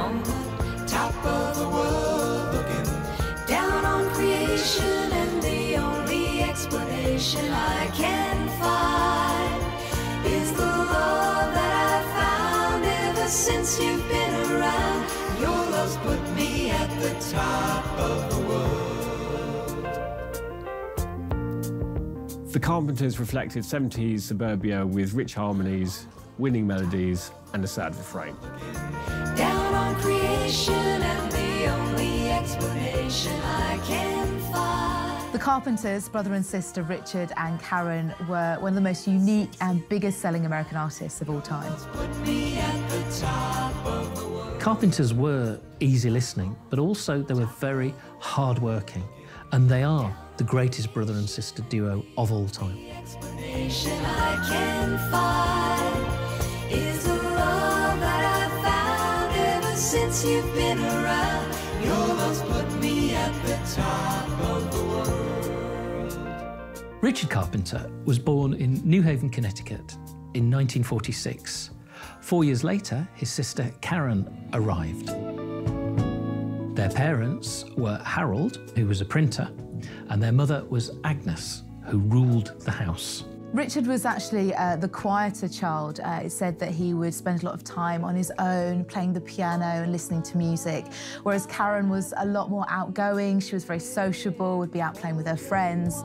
on the top of the world looking down on creation, and the only explanation I can find is the love that I found ever since you've been around. Your love's put me at the top of the world. The Carpenters reflected 70s suburbia with rich harmonies, winning melodies, and a sad refrain. The only explanation I can find. The Carpenters, brother and sister Richard and Karen, were one of the most unique and biggest selling American artists of all time. Put me at the top of the world. Carpenters were easy listening, but also they were very hard-working, and they are the greatest brother and sister duo of all time. Since you've been around. Your love's put me at the top of the world. Richard Carpenter was born in New Haven, Connecticut in 1946. Four years later, his sister Karen arrived. Their parents were Harold, who was a printer, and their mother was Agnes, who ruled the house. Richard was actually uh, the quieter child. Uh, it said that he would spend a lot of time on his own, playing the piano and listening to music, whereas Karen was a lot more outgoing. She was very sociable, would be out playing with her friends.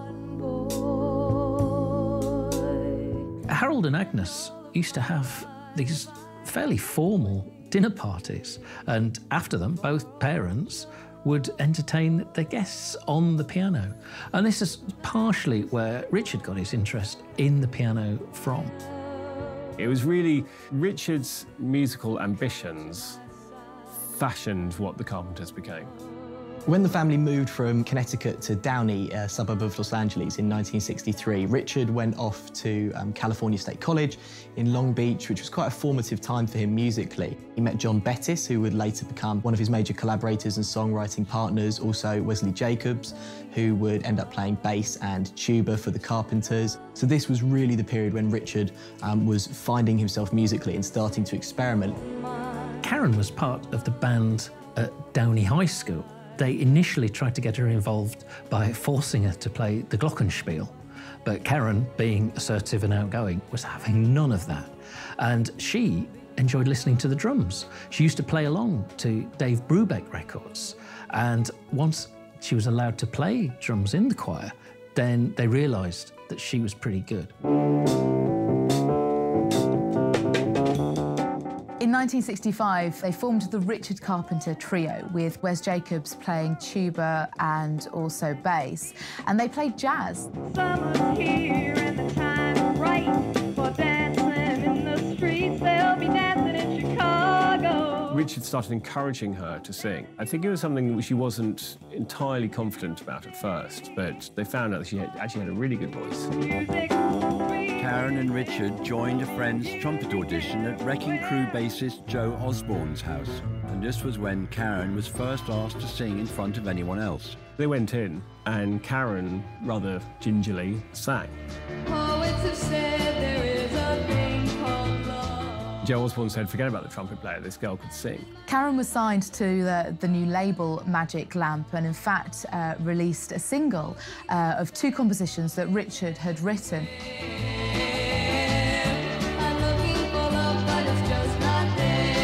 Harold and Agnes used to have these fairly formal dinner parties, and after them, both parents would entertain their guests on the piano. And this is partially where Richard got his interest in the piano from. It was really Richard's musical ambitions fashioned what the Carpenters became. When the family moved from Connecticut to Downey, a suburb of Los Angeles, in 1963, Richard went off to um, California State College in Long Beach, which was quite a formative time for him musically. He met John Bettis, who would later become one of his major collaborators and songwriting partners, also Wesley Jacobs, who would end up playing bass and tuba for the Carpenters. So this was really the period when Richard um, was finding himself musically and starting to experiment. Karen was part of the band at Downey High School. They initially tried to get her involved by forcing her to play the Glockenspiel, but Karen, being assertive and outgoing, was having none of that. And she enjoyed listening to the drums. She used to play along to Dave Brubeck records. And once she was allowed to play drums in the choir, then they realised that she was pretty good. In 1965, they formed the Richard Carpenter Trio with Wes Jacobs playing tuba and also bass, and they played jazz. Richard started encouraging her to sing. I think it was something she wasn't entirely confident about at first, but they found out that she had, actually had a really good voice. Music on the street. Karen and Richard joined a friend's trumpet audition at Wrecking Crew bassist Joe Osborn's house. And this was when Karen was first asked to sing in front of anyone else. They went in, and Karen, rather gingerly, sang. Poets have said there Joe Osborn said, forget about the trumpet player, this girl could sing. Karen was signed to the, the new label Magic Lamp and, in fact, uh, released a single uh, of two compositions that Richard had written. I'm looking for love, but it's just not there.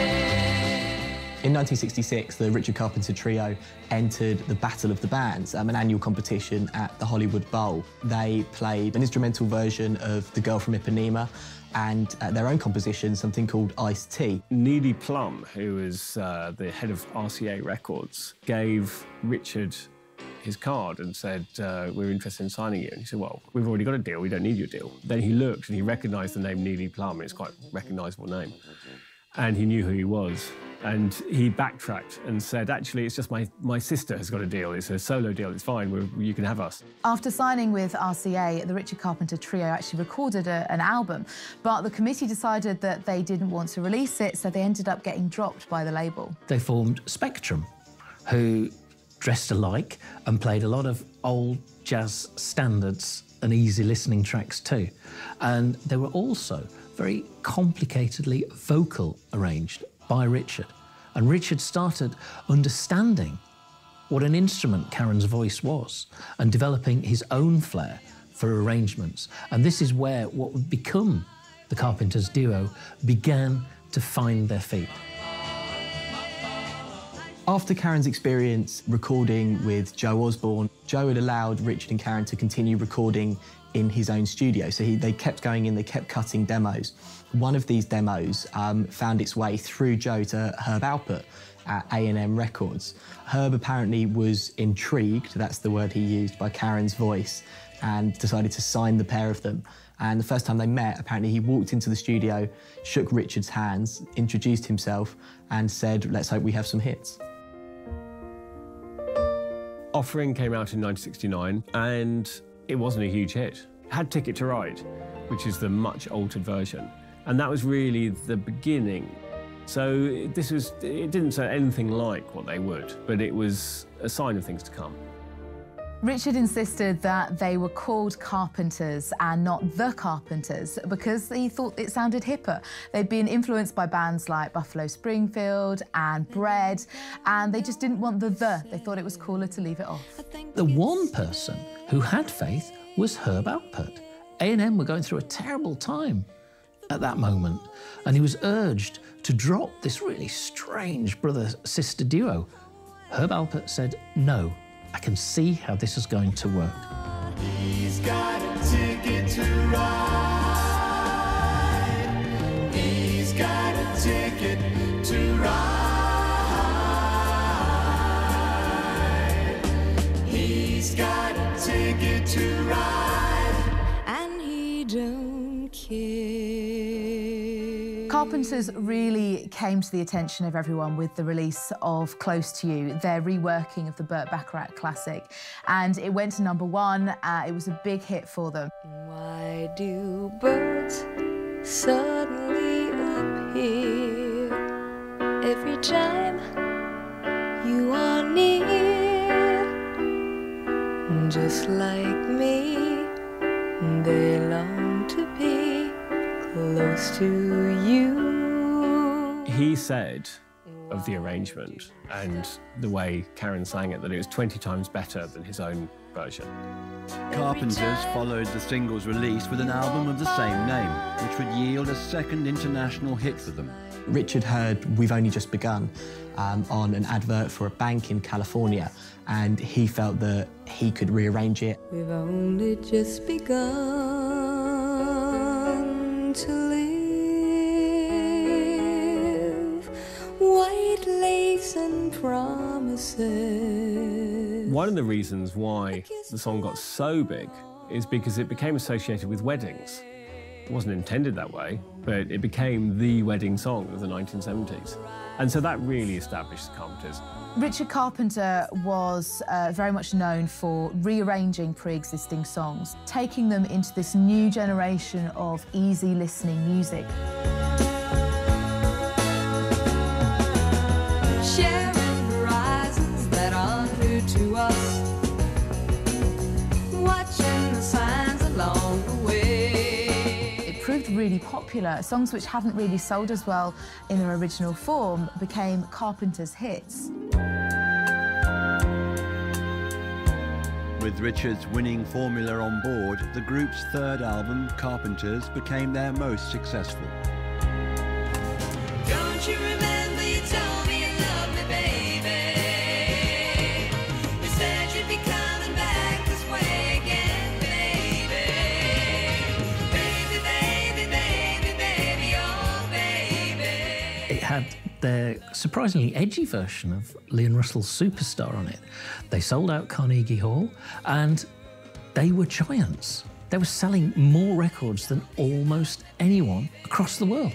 In 1966, the Richard Carpenter Trio entered the Battle of the Bands, um, an annual competition at the Hollywood Bowl. They played an instrumental version of The Girl from Ipanema and uh, their own composition, something called Iced Tea. Neely Plumb, who is uh, the head of RCA Records, gave Richard his card and said, uh, We're interested in signing you. And he said, Well, we've already got a deal, we don't need your deal. Then he looked and he recognized the name Neely Plumb, it's quite a recognizable name. And he knew who he was. And he backtracked and said, Actually, it's just my, my sister has got a deal. It's a solo deal, it's fine, We're, you can have us. After signing with RCA, the Richard Carpenter Trio actually recorded a, an album, but the committee decided that they didn't want to release it, so they ended up getting dropped by the label. They formed Spectrum, who dressed alike and played a lot of old jazz standards and easy listening tracks too. And they were also very complicatedly vocal arranged by Richard. And Richard started understanding what an instrument Karen's voice was and developing his own flair for arrangements. And this is where what would become the Carpenters duo began to find their feet. After Karen's experience recording with Joe Osborn, Joe had allowed Richard and Karen to continue recording in his own studio. So he, they kept going in, they kept cutting demos. One of these demos um, found its way through Joe to Herb Alpert at A&M Records. Herb apparently was intrigued, that's the word he used, by Karen's voice and decided to sign the pair of them. And the first time they met, apparently he walked into the studio, shook Richard's hands, introduced himself, and said, let's hope we have some hits. Offering came out in 1969 and it wasn't a huge hit. It had Ticket to Ride, which is the much altered version. And that was really the beginning. So this was, it didn't sound anything like what they would, but it was a sign of things to come. Richard insisted that they were called Carpenters and not the Carpenters because he thought it sounded hipper. They'd been influenced by bands like Buffalo Springfield and Bread, and they just didn't want the the. They thought it was cooler to leave it off. The one person who had faith was Herb Alpert. A&M were going through a terrible time at that moment, and he was urged to drop this really strange brother-sister duo. Herb Alpert said, no, I can see how this is going to work. He's got a ticket to Carpenters really came to the attention of everyone with the release of Close to You, their reworking of the Burt Bacharach classic. And it went to number one. Uh, it was a big hit for them. Why do birds suddenly appear every time you are near? Just like me, they long to be close to you. He said of the arrangement and the way Karen sang it that it was 20 times better than his own version. Carpenters followed the single's release with an album of the same name, which would yield a second international hit for them. Richard heard We've Only Just Begun um, on an advert for a bank in California, and he felt that he could rearrange it. We've only just begun to promises. One of the reasons why the song got so big is because it became associated with weddings. It wasn't intended that way, but it became the wedding song of the 1970s. And so that really established the Carpenters. Richard Carpenter was uh, very much known for rearranging pre existing songs, taking them into this new generation of easy listening music. Really popular. Songs which haven't really sold as well in their original form became Carpenter's hits. With Richard's winning formula on board, the group's third album, Carpenters, became their most successful. Their surprisingly edgy version of Leon Russell's Superstar on it. They sold out Carnegie Hall and they were giants. They were selling more records than almost anyone across the world.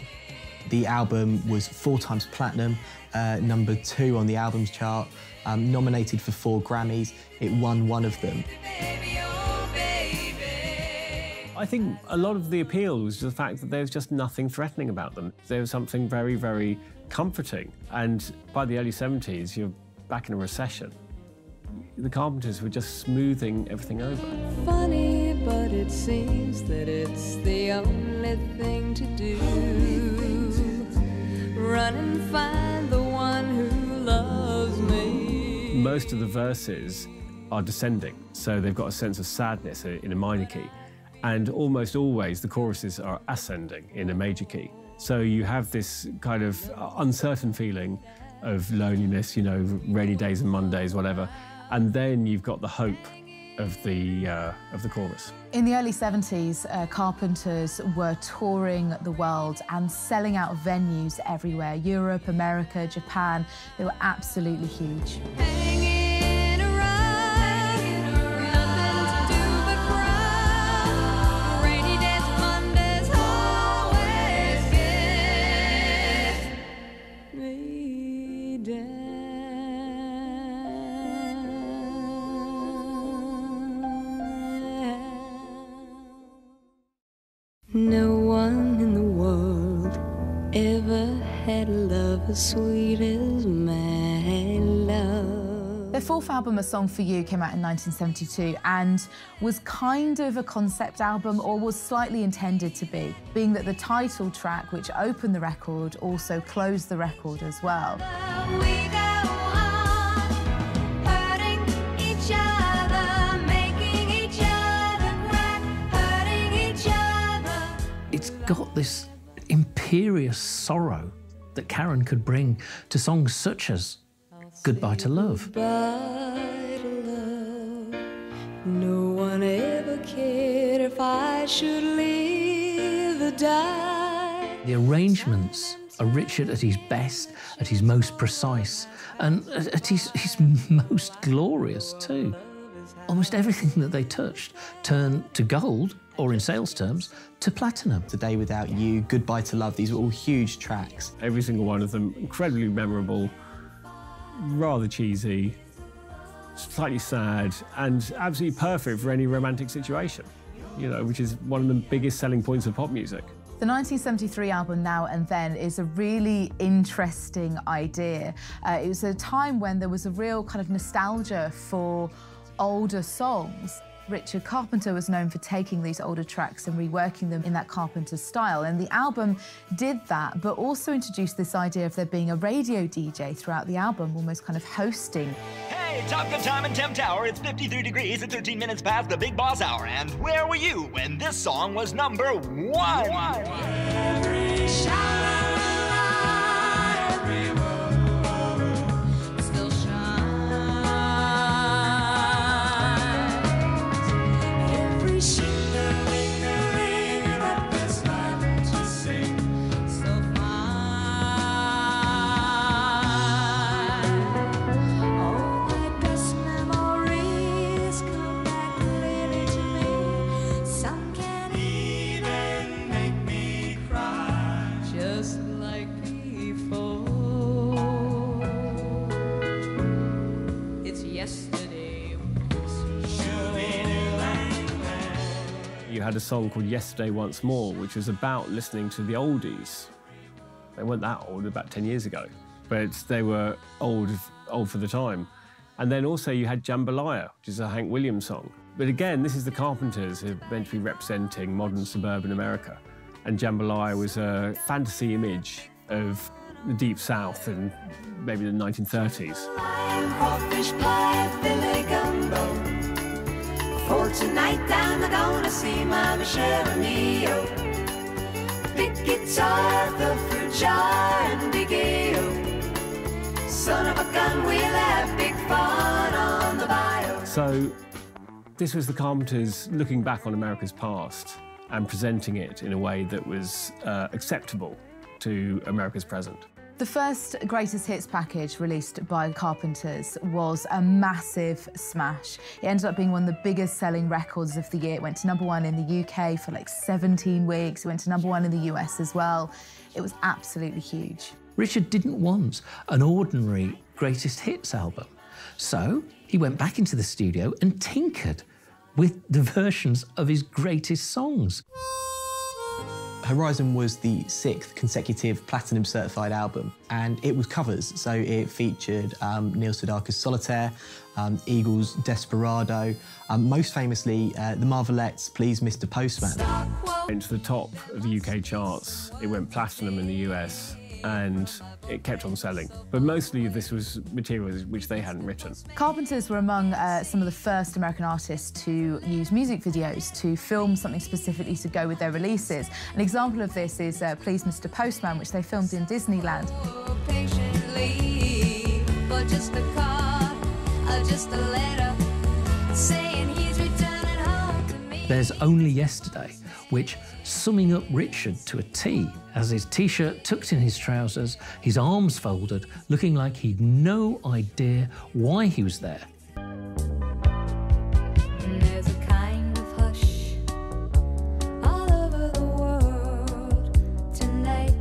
The album was four times platinum, uh, number two on the albums chart, um, nominated for four Grammys. It won one of them. Baby, baby. I think a lot of the appeal was the fact that there was just nothing threatening about them. There was something very, very comforting. And by the early 70s, you're back in a recession. The Carpenters were just smoothing everything over. Funny, but it seems that it's the only thing to do. Run and find the one who loves me. most of the verses are descending, so they've got a sense of sadness in a minor key. And almost always the choruses are ascending in a major key. So you have this kind of uncertain feeling of loneliness, you know, rainy days and Mondays, whatever. And then you've got the hope of the uh, of the chorus. In the early 70s, uh, Carpenters were touring the world and selling out venues everywhere Europe, America, Japan. They were absolutely huge. Had love as sweet as my love. Their fourth album, A Song for You, came out in 1972 and was kind of a concept album or was slightly intended to be, being that the title track, which opened the record, also closed the record as well. We go on hurting each other, making each other cry, hurting each other. It's got this imperious sorrow that Karen could bring to songs such as Goodbye to Love. Goodbye to love. No one ever cared if I should live or die. The arrangements are Richard at his best, at his most precise, and at his, his most glorious too. Almost everything that they touched turned to gold, or in sales terms, to platinum. Today Without You, Goodbye to Love, these were all huge tracks. Every single one of them incredibly memorable, rather cheesy, slightly sad, and absolutely perfect for any romantic situation. You know, which is one of the biggest selling points of pop music. The 1973 album Now and Then is a really interesting idea. Uh, it was a time when there was a real kind of nostalgia for older songs. Richard Carpenter was known for taking these older tracks and reworking them in that Carpenter style. And the album did that, but also introduced this idea of there being a radio DJ throughout the album, almost kind of hosting. Hey, Top Gun Time in Temp Tower. It's 53 degrees at 13 minutes past the Big Boss Hour. And where were you when this song was number one? Still had a song called Yesterday Once More, which was about listening to the oldies. They weren't that old, about 10 years ago, but they were old, old for the time. And then also you had Jambalaya, which is a Hank Williams song. But again, this is the Carpenters who are meant to be representing modern suburban America. And Jambalaya was a fantasy image of the Deep South and maybe the 1930s. For tonight, I'm gonna see my Michelle Neo. Big guitar, the fruit jar, and big AO. Son of a gun, we'll have big fun on the bayou. So, this was the Carpenters looking back on America's past and presenting it in a way that was uh, acceptable to America's present. The first greatest hits package released by Carpenters was a massive smash. It ended up being one of the biggest selling records of the year. It went to number one in the UK for like 17 weeks. It went to number one in the US as well. It was absolutely huge. Richard didn't want an ordinary greatest hits album. So he went back into the studio and tinkered with the versions of his greatest songs. Horizon was the sixth consecutive platinum certified album, and it was covers. So it featured um, Neil Sedaka's Solitaire, um, Eagles' Desperado, um, most famously uh, the Marvelettes' Please Mr. Postman. Went to the top of the UK charts. It went platinum in the US. And it kept on selling. But mostly this was material which they hadn't written. Carpenters were among uh, some of the first American artists to use music videos to film something specifically to go with their releases. An example of this is uh, Please Mr. Postman, which they filmed in Disneyland. patiently for just a card just a letter saying he's returning home to me. There's Only Yesterday, which, summing up Richard to a T, as his t shirt tucked in his trousers, his arms folded, looking like he'd no idea why he was there. And there's a kind of hush all over the world tonight.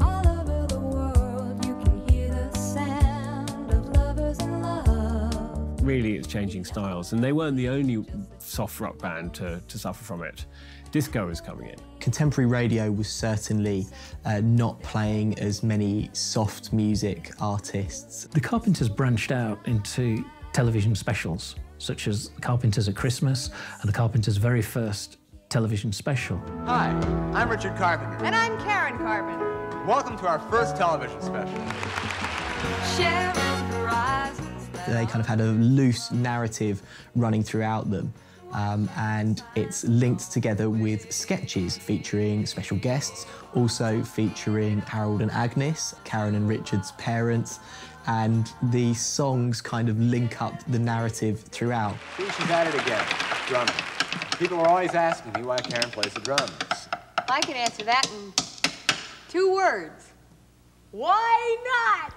All over the world, you can hear the sound of lovers in love. Really, it's changing styles, and they weren't the only soft rock band to, to suffer from it. Disco was coming in. Contemporary radio was certainly uh, not playing as many soft music artists. The Carpenters branched out into television specials, such as Carpenters at Christmas and the Carpenters' very first television special. Hi, I'm Richard Carpenter. And I'm Karen Carpenter. Welcome to our first television special. Sharing horizons. They kind of had a loose narrative running throughout them. Um, and it's linked together with sketches featuring special guests, also featuring Harold and Agnes, Karen and Richard's parents, and the songs kind of link up the narrative throughout. See, she's at it again, drumming. People are always asking me why Karen plays the drums. I can answer that in two words. Why not?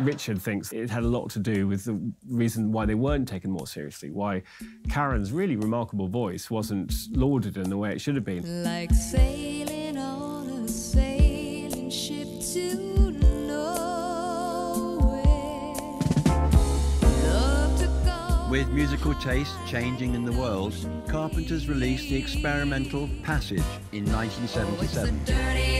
Richard thinks it had a lot to do with the reason why they weren't taken more seriously, why Karen's really remarkable voice wasn't lauded in the way it should have been. Like sailing on a sailing ship to nowhere. Love to go. With musical taste changing in the world, Carpenters released the experimental Passage in It's a 1977. dirty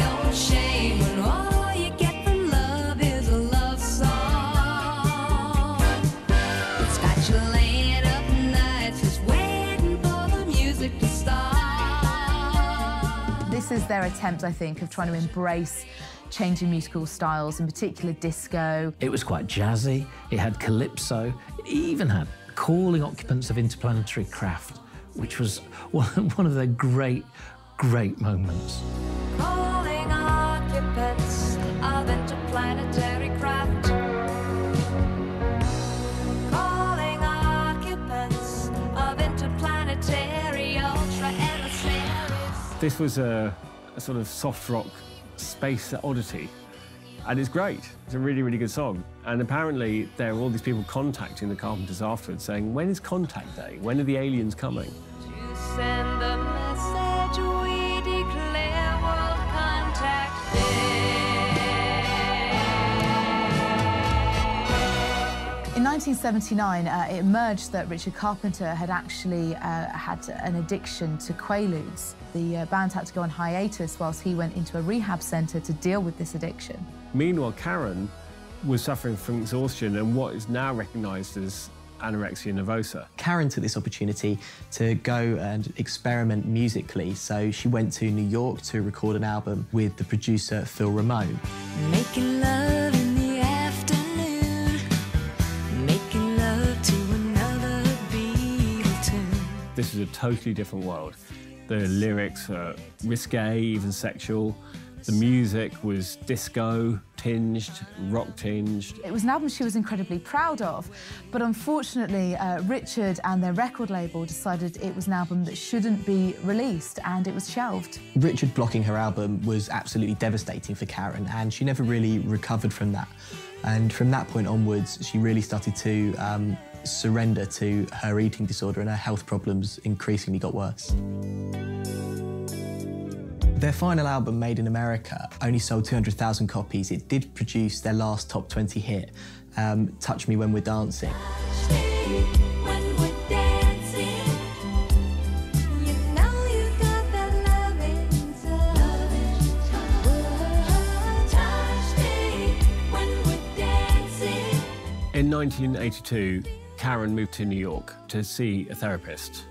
is their attempt, I think, of trying to embrace changing musical styles, in particular disco. It was quite jazzy, it had calypso, it even had calling occupants of interplanetary craft, which was one one of their great, great moments. Calling This was a, a sort of soft rock space oddity. And it's great. It's a really, really good song. And apparently, there are all these people contacting the Carpenters afterwards saying, When is contact day? When are the aliens coming? 1979, uh, it emerged that Richard Carpenter had actually uh, had an addiction to Quaaludes. The uh, band had to go on hiatus whilst he went into a rehab centre to deal with this addiction. Meanwhile, Karen was suffering from exhaustion and what is now recognised as anorexia nervosa. Karen took this opportunity to go and experiment musically, so she went to New York to record an album with the producer Phil Ramone. This is a totally different world. The lyrics are risque, even sexual. The music was disco tinged, rock tinged. It was an album she was incredibly proud of, but unfortunately, uh, Richard and their record label decided it was an album that shouldn't be released and it was shelved. Richard blocking her album was absolutely devastating for Karen, and she never really recovered from that. And from that point onwards, she really started to um, surrender to her eating disorder, and her health problems increasingly got worse. Their final album, Made in America, only sold 200,000 copies. It did produce their last top 20 hit, um, Touch Me When We're Dancing. In 1982, Karen moved to New York to see a therapist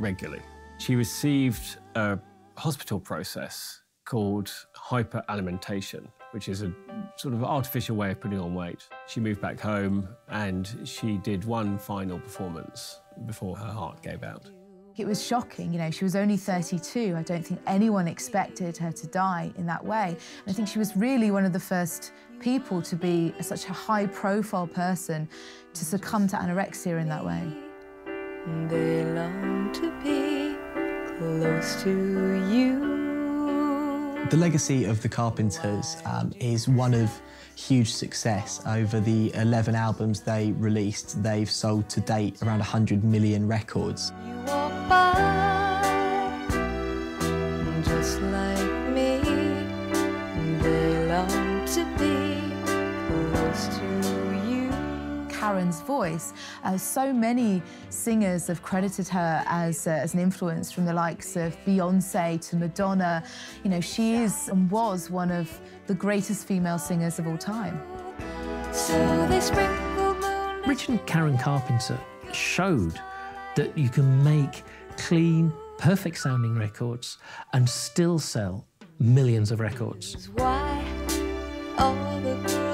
regularly. She received a hospital process called hyperalimentation, which is a sort of artificial way of putting on weight. She moved back home and she did one final performance before her heart gave out. It was shocking, you know, she was only 32. I don't think anyone expected her to die in that way. And I think she was really one of the first people to be such a high profile person to succumb to anorexia in that way. They long to be close to you. The legacy of the Carpenters um, is one of huge success. Over the 11 albums they released, they've sold to date around 100 million records. You walk by, just like me. They long to be close to you. Karen's voice. Uh, so many singers have credited her as, uh, as an influence from the likes of Beyonce to Madonna. You know, she is and was one of the greatest female singers of all time. So they moon. Richard and Karen Carpenter showed that you can make clean, perfect sounding records and still sell millions of records. Why all the girls